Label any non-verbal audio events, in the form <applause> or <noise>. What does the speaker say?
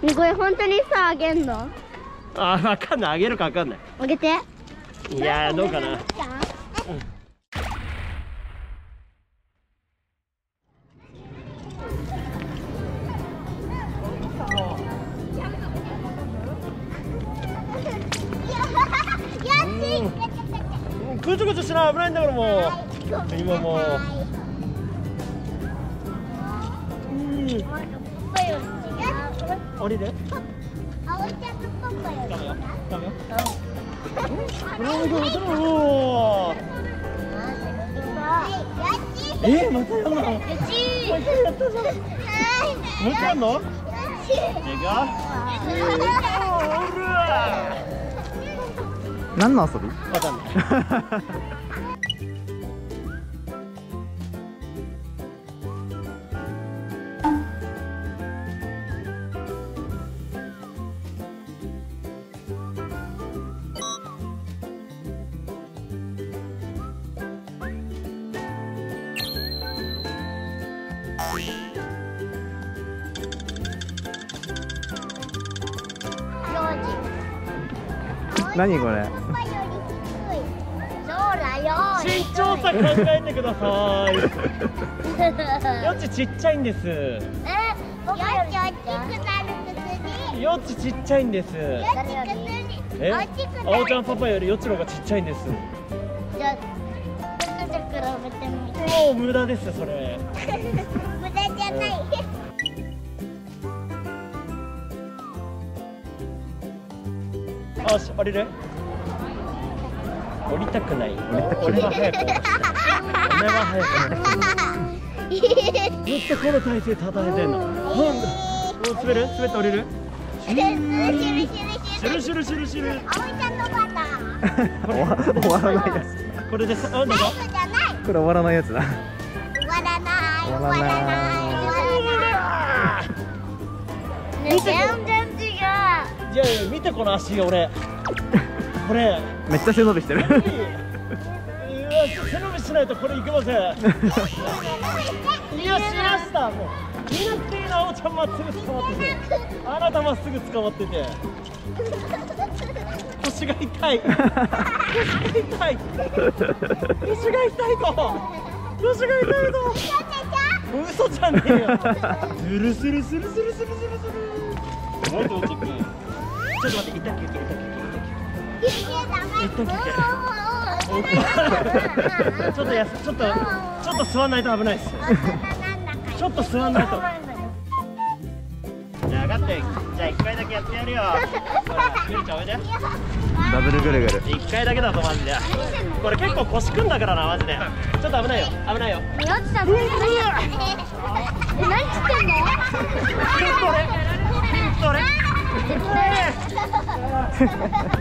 これ本当にさあげんの？あ分かんない。あげるか分かんない。あげて。いやーどうかな。うん。ぐちょぐちょしな。い危ないんだからもう。今もう。うん降りる？ダメ？よダメ？よおーえ、またやんのやったぞもう一回のいくようわ何の遊びわかんない何これ？身長差考えてください。よっちちっちゃいんです。よっちちっちゃいんです。え？あおちゃんパパよりよっちの方がちっちゃいんですもう無駄ですそれ。よし降りる降りたくない。俺は早く俺は早くずっとこの体勢叩いてんの。なんだもう滑る？滑って降りる？シュルシュルシュルシュル <laughs> 終わ終わらないやつこれですあなんだこれ終わらないやつだ。終わらない。終わらない。全然違う。いやいや見てこの足俺。<laughs> これ。めっちゃ背伸びしてる。いや背伸びしないとこれいけません。<laughs> いやしました。もう見なくていいなおちゃんまっすぐ捕まっててあなたまっすぐ捕まってて腰が痛い。腰が痛い。腰が痛いぞ。腰が痛いぞ。嘘じゃねえよ。スルスルスルスルスルスルスルちょっと待って痛っけ痛っけ痛っけ痛っけちょっとやすちょっとちょっと座らないと危ないですちょっと座らないとじゃあ上がってじゃあ一回だけやってやるよ。ゆりちゃんおいでダブルぐるぐる。一回だけだぞマジで。これ結構腰くんだからなマジで。ちょっと危ないよ。危ないよ。よっちさん何え何してんの？筋トレ筋トレ